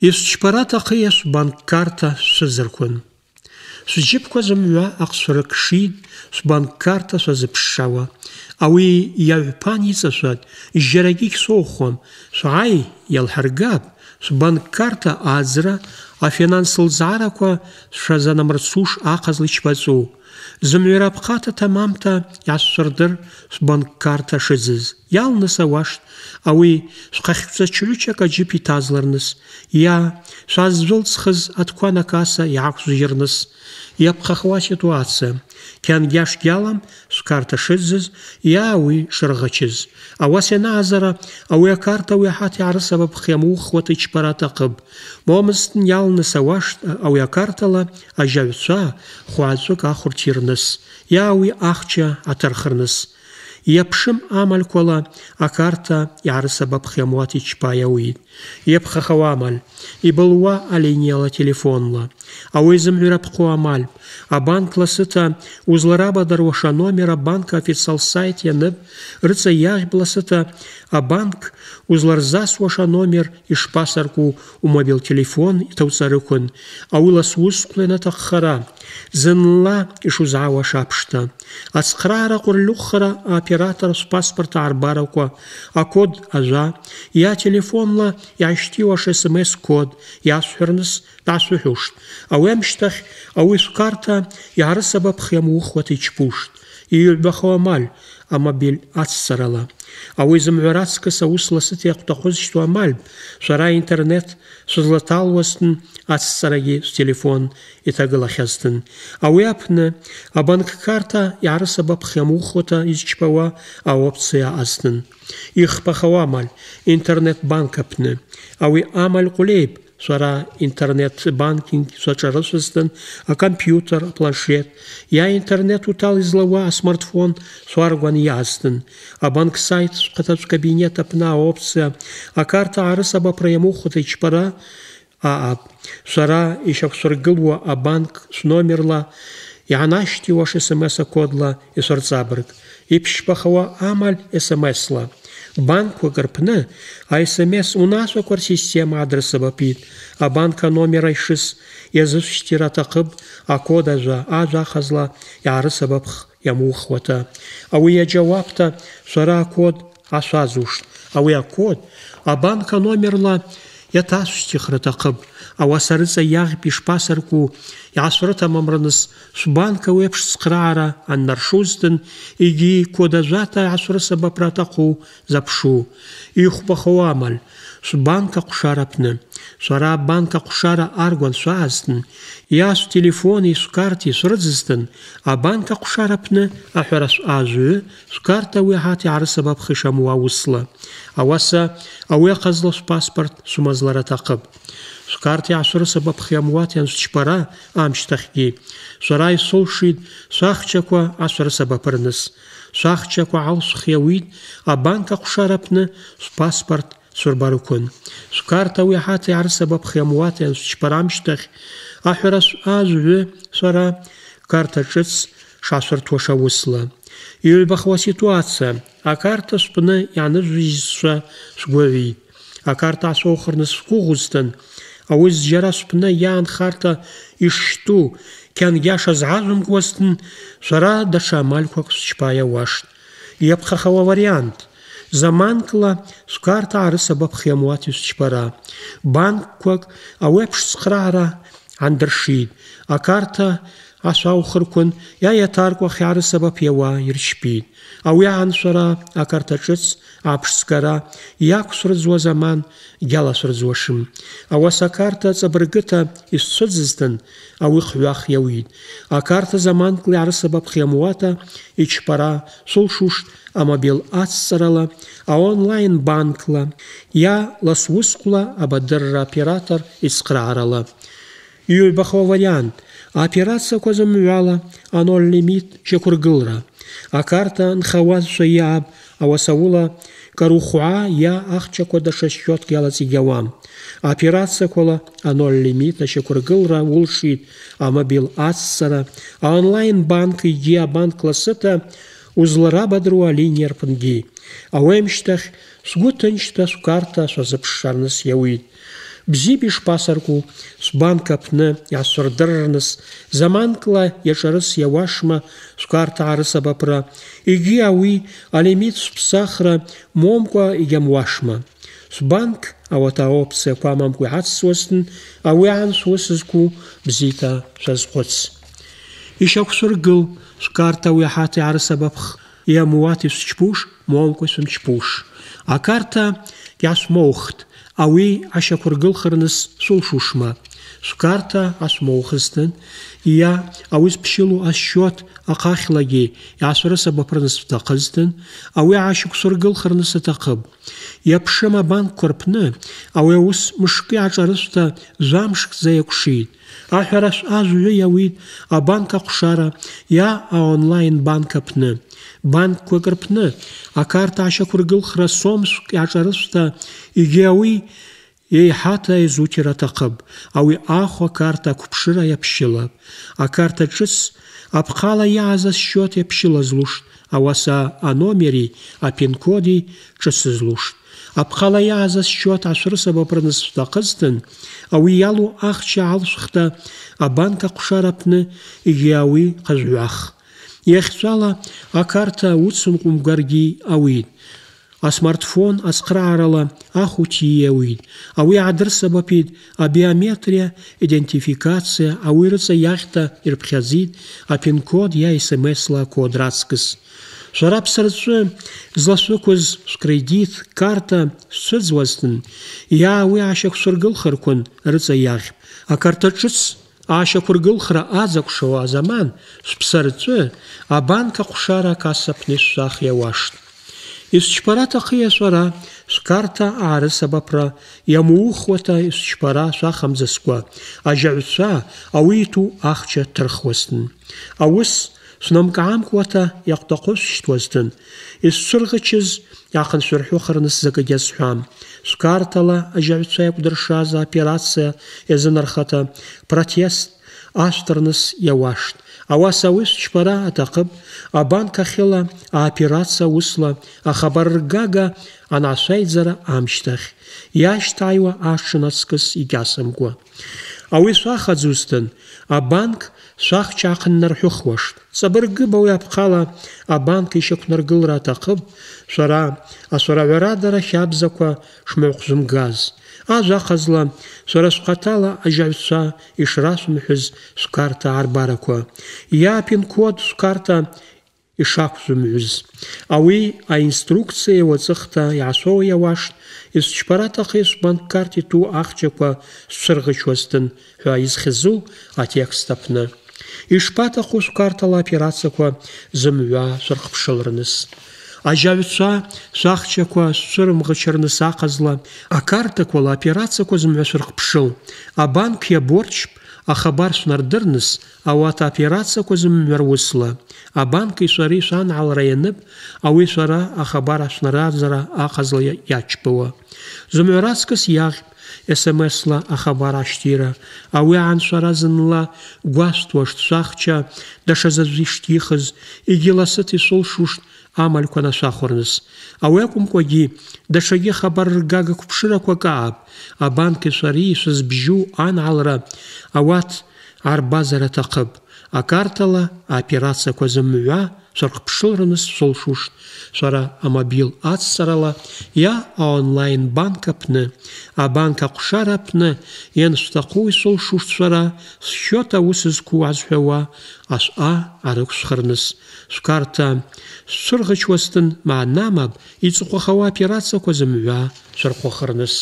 Исчпарата қия банк карта сызыркун. Сжипква зымҩа аҟсфаракшид сбанк карта сазыԥшшауа. Ауи иаҩԥан иҵашәат, жьарагьы соухәам, шәааи иалҳаргап, сбанк карта аӡра афинанс лзаарақәа шазанамырцуш аҟазла ичбаҵоу. Зымҩарапҟата тамамта иасшәырдыр сбанк карта шыӡыз. Ялныс ауашт, ауи шәхахьҵачҩычак аџьып иҭазларныс, иа шәазжәылҵхыз аҭқәан акаса иаақәзжьырныс, иаԥхахуа ситуация. Кьангьашгьалам шәкарта шыӡыз, иа уи шырӷычыз. Ауас ианаазара, ауи акарта уи аҳаҭ иаарысабап хиамухуата ичпара аҭахып. Момызтын ялныс ауашт, ауи акартала ажьаҩцәа хәааҵәык ахәырҭирныс, иа уи ахча аҭархырныс. Иаԥшым амалькәала акарта иаарысабап хиамуат ичпа иауит. Иаԥхахауа амаль, ибылуа алиниала телефонла. Ауи зымҳәарапҟо амаль, абанк ласыта узларабадаруаша номер абанк официал сайт ианып, рыца иаӷьб ласыта абанк узларзасуаша номер ишпасарку умобил телефон иҭауҵарықәын, ауи ласусқәла инаҭаххара, зынла ишузаауаша аԥшҭа. Ацхраара ҟәырлыххара аоператор спаспорт аарбарақәа, акод ажәа, иа телефонла иаашьҭиуаша смс код иасҳәарныс дасҳәыҳәушт. Ауи амшьҭахь ауи сқарҭа иаарысабап хиамухуата ичпушт. Иҩбахо амаль, амобиль аццарала. Ауи зымгӏвара ацкӏыс аус ласыта йахъвдахъвызщту амальпӏ, швара интернет швызлаталуазтын аццарагьи стелефон йтагылахьазтын. Ауи апны абанк карта йгӏарысабап хьамухуата йызчпауа аопция аъазтын. Йхпахауа амаль интернет банк апны. Ауи амаль къвлейпӏ швара интернет-банкинг шваҿарышвызтын, акомпьютер, планшет, иа интернет утал излауа асмартфон шваргван иазтын, абанк сайт швхъатачӏв кабинет апны аопция, акарта арысаба проемухута ичпара аъапӏ, швара йщаквшвыргылуа абанк швномерла йгӏанащтиуаш смс кодла йшвырцӏабырг, йпщпахауа амаль смсла. Банкқәак рпны аСМС унашәақәа рсистема адресабапит, абанк аномер аишыс иазышәшьҭыр аҭахып акод ажәа ажәа ахазла иаарысабапх иамухуата. Ауи иаџьауапта шәара акод ашәазушт. Ауи акод абанк аномерла иаҭашәшьҭихра аҭахып. Ауаса рыҵа иаӷьп ишԥасырку иаасврыҭамамрыныс шәбанка уеиԥш цхраара аннаршузтын егьи кодажәата иаасврысабапра аҭаху заԥшу ихәбахауа амаль шәбанка ҟәшара аԥны шәара банка ҟәшара аргәан шәаазтын иасу телефони шәкарти шәрыӡызтын абанка ҟәшара аԥны аҳәара шәаажәы шәкарта уи аҳаҭ иаарысабапха ишамуа усла ауаса ауи аҟазла шәпаспорт шәмазлара аҭахып шәкарта иаашәырысабапха иамуат ианшәчпара амшьҭахьгьы шәара исылшит шәахчақәа ашәарысабаԥырныс шәахчақәа алшәх иауит абанк аҟәшара аԥны шәпаспорт шәырбарықәын шәкарта уи аҳаҭа иаарысабапха иамуат ианшәчпара амшьҭахь аҳәара шәажәҩы шәара карта ҿыц шашәырҭуаша усла. Иҩбахуа ситуация. Акарта шәпны иааныжәижьшәа шәгәаҩит акарта ашәоухырныс шәгәыӷәызтын ауи зџьара шәпны иаанхарта ишшту кьангьаша згӏажвымкӏуазтын швара даҽа амальквакӏ швчпа йауаштӏ йапхахауа вариант. Заманкла швкарта гӏарысабапх йамуат йшвчпара банкквакӏ ауи апш цхърагӏара гӏандыршитӏ акарта ашваухырквын йа йатаркӏвах йгӏарысабап йауа йырчпитӏ ауи агӏаншвара акарта ҿыц апшцкара йаквшврыдзуа заман гьалашвырдзуашым ауаса акарта ҵабыргыта йшвцвыдзызтын ауи хгӏвах йауитӏ акарта заманкла йгӏарысабапх йамуата йчпара швылшуштӏ амобил аццарала аонлайн банкла йа ласуысквла абадырра оператор йцхърагӏарала йыгӏвбахауа вариант аоперацияква зымгӏвала аноль лимит щаквыргылра акарта нхауазшва йаъапӏ ауаса ауыла карухуа йа ахчаква даҽа счетк йалацӏигьауам аоперацияквала аноль лимит ащаквыргылра улшитӏ амобил аццара аонлайн банк йгьи абанк ласыта узларабадыруа алиния рпынгьи ауи амщтахь швгвы тынчта швкарта швазыпшшарныс йауитӏ бзиби ишпасаркәу сбанк аԥны иаасырдырырныс заманкла иаҿарыс иауашма сқәарҭа аарысабапра егьи ауи алимит сԥсахра момкәа егьамуашма сбанк ауат аопциақәа амамкәа иҳацсуазтын ауи аан сусызқәу бзита шәазхәыц ишьақәсыргыл скарта уи аҳаҭа иаарысабапх иамуат исчпуш момкәа исымчпуш акарта иасмоухт ауи ашьақәыргылхарныс сулшушма сқарҭа асмоухыстын. Иа ауи зԥшьылу асчиот ахахьлагьы иаасырысабаԥырныс сҭахызтын ауи аашьақәсыргылхарныс аҭахып иаԥшым абанкқәа рпны ауи аус мышкы аҿарысҭа жәамшкӡа иакәшит аҳәара азҩы иауит абанк аҟәшара иа аонлайн банк аԥны банкқәак рпны акарта ашьақәыргылхра сомск иаҿарысҭа егьи ауи еиҳаҭа изуҭир аҭахып ауи ахә акарта ақәԥшыра иаԥшьылап акарта ҿыц апхала иааз асчиот иаԥшьыла злушт. Ауаса аномери апин-коди ҿыц злушт. Апхала иааз асчиот ашәрысабаԥырны сҭахызҭын ауи иалоу ахча алшәхта абанк аҟәшара аԥны егьи ауи ҟазҩах иахьцәала акарта уцымҟәымгаргьы ауит асмартфон ацхъраарала ахути иауит ауи аадырсабапит абиометрия идентификация ауи рыца иахьта ирԥхьаӡит апин-код иа смс-ла код раҵкыс шәара ԥсырҵәы злашәықәыз шәкредит карта шәцәыӡуазтын иа уи аашьақәшәыргылхарқәан рыца иахь акарта ҿыц аашьақәыргылхра аӡақәшауа азаман шәԥсырҵәы абанк аҟәшара акассаԥны шәшәах иауашт исчпара ҭахиа шәара шәкарҭа аарысабаԥра иамуухуата исчпара шәахамӡаскәа ажьаҩцәа ауиту ахча ҭырхуазтын аус шәнамкаамкуата иаҟәтаҟәышәшьҭуазтын исцәырӷычыз иаахыншәырҳәыхарныс закагьы азҳәам шәкарҭала ажьаҩцәа иакәдыршаз аоперациа иазынархата протест ашәҭарныс иауашт ауаса уи шәчпара аҭахып абанк ахьыла аоперациа усла ахабарргага анацәаиӡара амшьҭахь иашьҭааиуа аҽын аҵкыс икьасымкәа ауи шәахаӡузтын абанк шәахчаахыннарҳәыхуашт ҵабыргыба уи апхала абанк ишьақәнаргылра аҭахып шәара ашәарагӏварадара хьабзақәа шмыхәзымгаз ажәахазла шәара шәхаҭала ажьаҩцәа ишрашәымҳәыз шәқарҭа аарбарақәа иапин-код шәқарҭа ишақәшәымҩыз ауи аинструкциа уаҵыхта иаашәоу иауашт исчпараҭахи сбанккарт иҭәу ахчақәа сцәырӷычуазтын ҳәа изхьызу атекст аԥны ишԥаҭаху шәқарҭала аоперациақәа зымҩа шәырхԥшылрныс ажьаҩцәа шәахчақәа шәцәырымӷычарныс аҟазла акартақәала аоперациақәа зымҩа шәырхԥшыл абанк иаборчп ахабар шәнардырныс ауат аоперациақәа зымҩа русла абанки шәареи шәанҳалара ианып ауи шәара ахабар ашәнараӡара аҟазла иачпауа зымҩа раҵкыс иаӷьп смс-ла ахабар ашьҭира ауи ааншәара зынла гәасҭуашт шәахча даҽазаҵә ишҭихыз егьи ласыҭ ишәылшушт амалқәа нашәахәырныс ауи акәымкәагьы даҽагьы хабарргага қәԥшырақәак аап абанки шәареи ишәызбжьу анҳалара ауат арбазар аҭахып акартала аоперациақәа зымҩа шәархԥшылрныс шәылшушт шәара амобил ацҵарала иа аонлайн банк аԥны абанк аҟәшара аԥны ианшәҭаху ишәылшушт шәара сшьот аус зқәу азҳәауа ашҟа арықәшәхарныс шәкарҭа шәцәырӷычуазтын маанамап иҵыхәахауа аоперациақәа зымҩа шәырхәахарныс